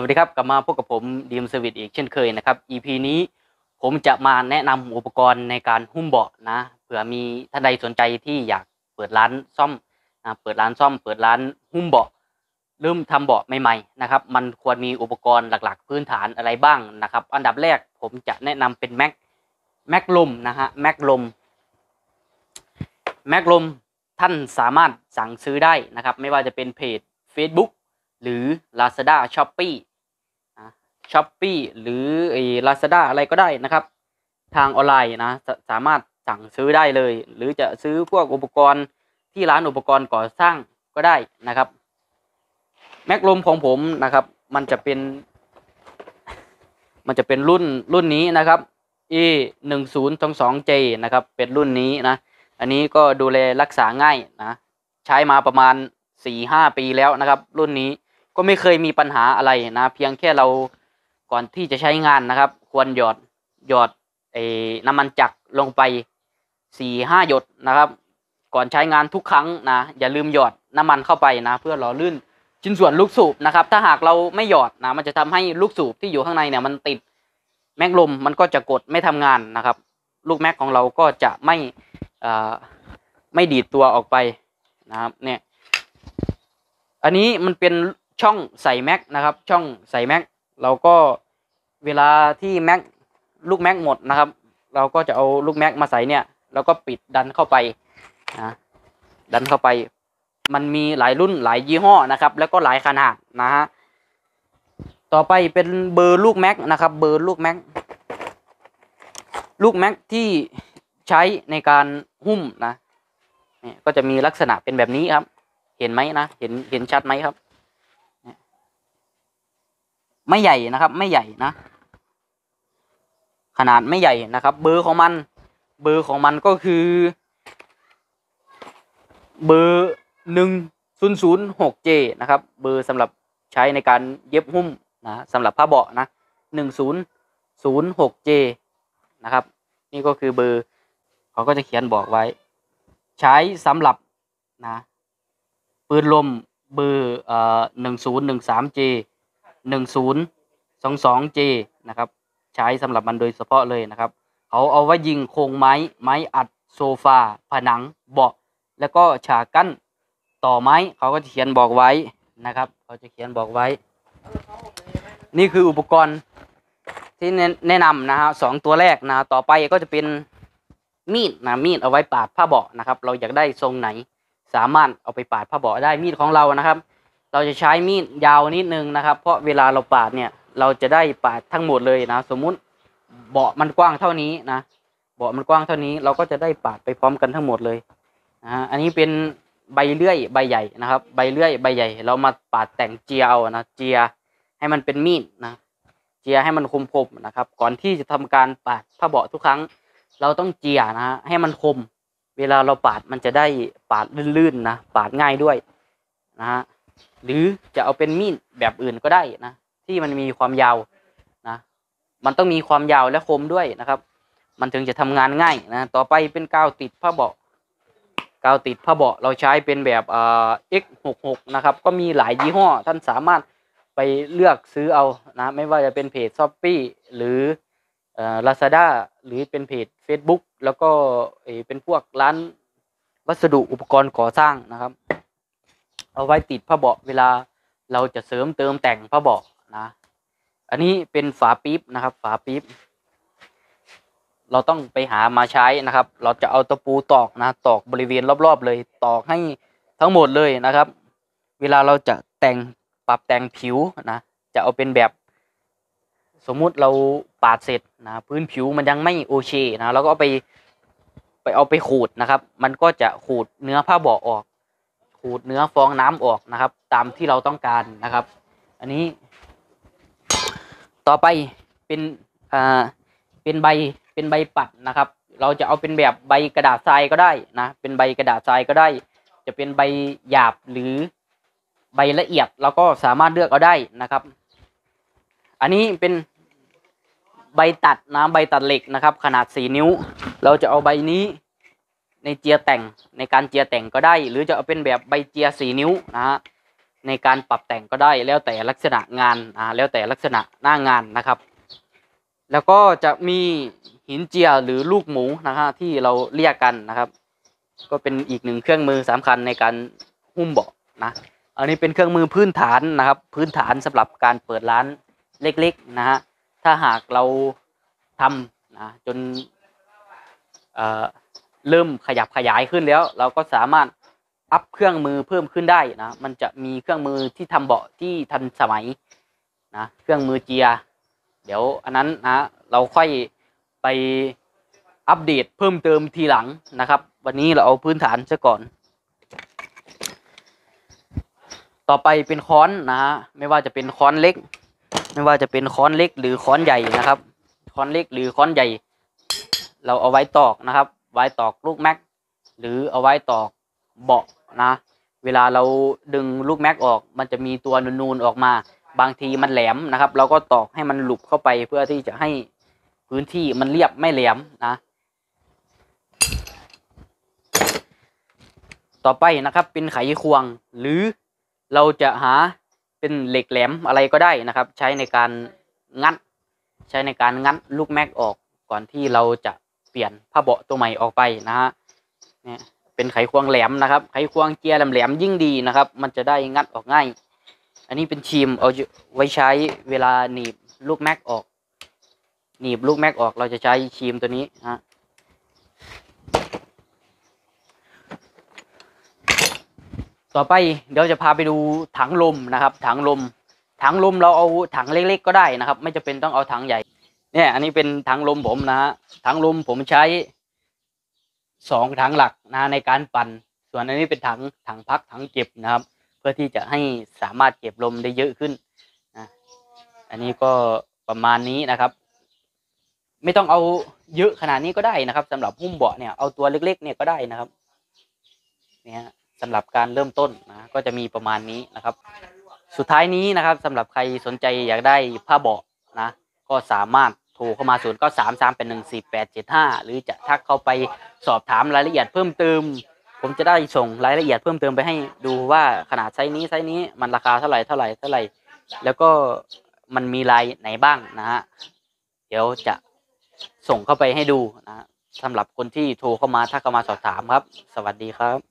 วัสดีครับกลับมาพบกับผมดีมสวิตอีกเช่นเคยนะครับ EP นี้ผมจะมาแนะนำอุปกรณ์ในการหุ้มเบาะนะเผื่อมีท่านใดสนใจที่อยากเปิดร้านซ่อมนะเปิดร้านซ่อม เปิดร้านหุ้มเบาะเริ่มทำเบาะใหม่ๆนะครับ มันควรมีอุปกรณ์หลักๆ พื้นฐานอะไรบ้างนะครับ อันดับแรกผมจะแนะนำเป็นแม็กแม็กลมนะฮะแม็กลมแม็กลมท่านสามารถสั่งซื้อได้นะครับ ไม่ว่าจะเป็นเพจ Facebook หรือ Lazada Shopee ช้อปปี้หรือไอ้ลาซาด้าอะไรก็ได้นะครับ ทางออนไลน์นะสสามารถสั่งซื้อได้เลย หรือจะซื้อพวกอุปกรณ์ที่ร้านอุปกรณ์ก่อสร้างก็ได้นะครับแม็กลมของผมนะครับ มันจะเป็น มันจะเป็นรุ่นรุ่นนี้นะครับ e หนึ่งศูนย์สองสอง J นะครับ เป็นรุ่นนี้นะ อันนี้ก็ดูแลรักษาง่ายนะ ใช้มาประมาณสี่ห้าปีแล้วนะครับ รุ่นนี้ก็ไม่เคยมีปัญหาอะไรนะ เพียงแค่เรา ก่อนที่จะใช้งานนะครับ ควรหยอดหยอดไอ้น้ำมันจักรลงไปสี่ห้าหยดนะครับ ก่อนใช้งานทุกครั้งนะอย่าลืมหยอดน้ำมันเข้าไปนะ เพื่อหล่อลื่นชิ้นส่วนลูกสูบนะครับ ถ้าหากเราไม่หยอดนะมันจะทำให้ลูกสูบที่อยู่ข้างในเนี่ยมันติดแม็กลมมันก็จะกดไม่ทำงานนะครับ ลูกแม็กของเราก็จะไม่ไม่ดีดตัวออกไปนะครับเนี่ยอันนี้มันเป็นช่องใส่แม็กนะครับ ช่องใส่แม็ก เราก็เวลาที่แม็กลูกแม็กหมดนะครับ เราก็จะเอาลูกแม็กมาใส่เนี่ย แล้วก็ปิดดันเข้าไปนะดันเข้าไป มันมีหลายรุ่นหลายยี่ห้อนะครับ แล้วก็หลายขนาดนะฮะต่อไปเป็นเบอร์ลูกแม็กนะครับ เบอร์ลูกแม็กลูกแม็กที่ใช้ในการหุ้มนะเนี่ยก็จะมีลักษณะเป็นแบบนี้ครับ เห็นไหมนะ เห็นเห็นชัดไหมครับ ไม่ใหญ่นะครับ ไม่ใหญ่นะ ขนาดไม่ใหญ่นะครับ เบอร์ของมัน เบอร์ของมันก็คือ เบอร์หนึ่งศูนย์ศูนย์หกเจนะครับ เบอร์สำหรับใช้ในการเย็บหุ้มนะสำหรับผ้าเบาะนะหนึ่งศูนย์ศูนย์หกเจนะครับ นี่ก็คือเบอร์เขาก็จะเขียนบอกไว้ ใช้สำหรับนะปืนลมเบอร์เอ่อหนึ่งศูนย์หนึ่งสามเจ หนึ่งศูนย์สองสองเจนะครับใช้สำหรับมันโดยเฉพาะเลยนะครับ เขาเอาไว้ยิงโครงไม้ ไม้อัดโซฟา ผนังเบาะแล้วก็ฉากกั้นต่อไม้เขาก็จะเขียนบอกไว้นะครับเขาจะเขียนบอกไว้ นี่คืออุปกรณ์ที่แนะแนะนำนะฮะสองตัวแรกนะต่อไปก็จะเป็นมีดนะมีดเอาไว้ปาดผ้าเบาะนะครับ เราอยากได้ทรงไหน สามารถเอาไปปาดผ้าเบาะได้มีดของเรานะครับ เราจะใช้มีดยาวนิดนึงนะครับ เพราะเวลาเราปาดเนี่ย เราจะได้ปาดทั้งหมดเลยนะ สมมุติเบาะมันกว้างเท่านี้นะเบาะมันกว้างเท่านี้เราก็จะได้ปาดไปพร้อมกันทั้งหมดเลยนะฮะอันนี้เป็นใบเลื่อยใบใหญ่นะครับ ใบเลื่อยใบใหญ่ เรามาปาดแต่งเจียเอานะเจียให้มันเป็นมีดนะเจียให้มันคมๆนะครับ ก่อนที่จะทำการปาดผ้าเบาะทุกครั้ง เราต้องเจียนะฮะให้มันคม เวลาเราปาดมันจะได้ปาดลื่นๆนะปาดง่ายด้วยนะฮะ หรือจะเอาเป็นมีดแบบอื่นก็ได้นะ ที่มันมีความยาวนะ มันต้องมีความยาวและคมด้วยนะครับ มันถึงจะทำงานง่ายนะต่อไปเป็นกาวติดผ้าเบาะกาวติดผ้าเบาะเราใช้เป็นแบบเอ่อ X66 นะครับ ก็มีหลายยี่ห้อท่านสามารถไปเลือกซื้อเอานะ ไม่ว่าจะเป็นเพจ s h อ p e e หรือเอ่อ Lazada หรือเป็นเพจ Facebook แล้วก็เป็นพวกร้านวัสดุอุปกรณ์ก่อสร้างนะครับ เอาไว้ติดผ้าเบาะเวลาเราจะเสริมเติมแต่งผ้าเบาะนะ อันนี้เป็นฝาปี๊บนะครับ ฝาปี๊บเราต้องไปหามาใช้นะครับ เราจะเอาตะปูตอกนะ ตอกบริเวณรอบๆ เลยตอกให้ทั้งหมดเลยนะครับ เวลาเราจะแต่งปรับแต่งผิวนะ จะเอาเป็นแบบสมมุติเราปาดเสร็จนะพื้นผิวมันยังไม่โอเคนะเราก็เอาไปไปเอาไปขูดนะครับ มันก็จะขูดเนื้อผ้าเบาออก ขูดเนื้อฟองน้ำออกนะครับ ตามที่เราต้องการนะครับ อันนี้ ต่อไปเป็นอ่าเป็นใบเป็นใบปัดนะครับ เราจะเอาเป็นแบบใบกระดาษทรายก็ได้นะ เป็นใบกระดาษทรายก็ได้ จะเป็นใบหยาบหรือใบละเอียดเราก็สามารถเลือกเอาได้นะครับ อันนี้เป็นใบตัดนะใบตัดเหล็กนะครับ ขนาดสี่นิ้ว เราจะเอาใบนี้ ในเจียแต่งในการเจียแต่งก็ได้ หรือจะเอาเป็นแบบใบเจียสี่นิ้วนะฮะในการปรับแต่งก็ได้แล้วแต่ลักษณะงานอ่าแล้วแต่ลักษณะหน้างานนะครับ แล้วก็จะมีหินเจียหรือลูกหมูนะฮะที่เราเรียกกันนะครับ ก็เป็นอีกหนึ่งเครื่องมือสำคัญในการหุ้มเบาะนะอันนี้เป็นเครื่องมือพื้นฐานนะครับ พื้นฐานสำหรับการเปิดร้านเล็กๆนะฮะถ้าหากเราทำนะจนเอ่อ เริ่มขยับขยายขึ้นแล้ว เราก็สามารถอัพเครื่องมือเพิ่มขึ้นได้นะมันจะมีเครื่องมือที่ทำเบาะที่ทันสมัยนะเครื่องมือเจีย เดี๋ยวอันนั้นนะเราค่อยไปอัปเดตเพิ่มเติมทีหลังนะครับ วันนี้เราเอาพื้นฐานซะก่อน ต่อไปเป็นค้อนนะฮะไม่ว่าจะเป็นค้อนเล็ก ไม่ว่าจะเป็นค้อนเล็กหรือค้อนใหญ่นะครับค้อนเล็กหรือค้อนใหญ่ เราเอาไว้ตอกนะครับ ไว้ตอกลูกแม็ก หรือเอาไว้ตอกเบาะนะ เวลาเราดึงลูกแม็กออก มันจะมีตัวนูนๆออกมา บางทีมันแหลมนะครับ เราก็ตอกให้มันหลุบเข้าไปเพื่อที่จะให้พื้นที่มันเรียบไม่แหลมนะ ต่อไปนะครับเป็นไขควงหรือเราจะหาเป็นเหล็กแหลมอะไรก็ได้นะครับ ใช้ในการงัด ใช้ในการงัดลูกแม็กออกก่อนที่เราจะ ลี่ยนผ้าเบาะตัวใหม่ออกไปนะฮะเนี่ยเป็นไขควงแหลมนะครับ ไขควงเกียร์แหลมๆยิ่งดีนะครับ มันจะได้งัดออกง่าย อันนี้เป็นชีมเอาไว้ใช้เวลาหนีบลูกแม็กออก หนีบลูกแม็กออกเราจะใช้ชีมตัวนี้ฮะต่อไปเดี๋ยวจะพาไปดูถังลมนะครับ ถังลม ถังลมเราเอาถังเล็กๆก็ได้นะครับ ไม่จำเป็นต้องเอาถังใหญ่ เนี่ยอันนี้เป็นถังลมผมนะฮะถังลมผมใช้สองถังหลักนะในการปั่น ส่วนอันนี้เป็นถังถังพักถังเก็บนะครับ เพื่อที่จะให้สามารถเก็บลมได้เยอะขึ้นนะอันนี้ก็ประมาณนี้นะครับ ไม่ต้องเอาเยอะขนาดนี้ก็ได้นะครับสำหรับหุ้มเบาะเนี่ยเอาตัวเล็ก ๆ เนี่ยก็ได้นะครับเนี่ยสำหรับการเริ่มต้นนะก็จะมีประมาณนี้นะครับ สุดท้ายนี้นะครับสำหรับใครสนใจอยากได้ผ้าเบาะนะ ก็สามารถโทรเข้ามาศูนย์ก็สามสามเป็นหนึ่งสี่แปดเจ็ดห้าหรือจะทักเข้าไปสอบถามรายละเอียดเพิ่มเติม ผมจะได้ส่งรายละเอียดเพิ่มเติมไปให้ดูว่าขนาดไซส์นี้ไซส์นี้มันราคาเท่าไหร่เท่าไหร่เท่าไหร่ แล้วก็มันมีลายไหนบ้างนะฮะเดี๋ยวจะส่งเข้าไปให้ดูนะสำหรับคนที่โทรเข้ามาถ้าเข้ามาสอบถามครับ สวัสดีครับ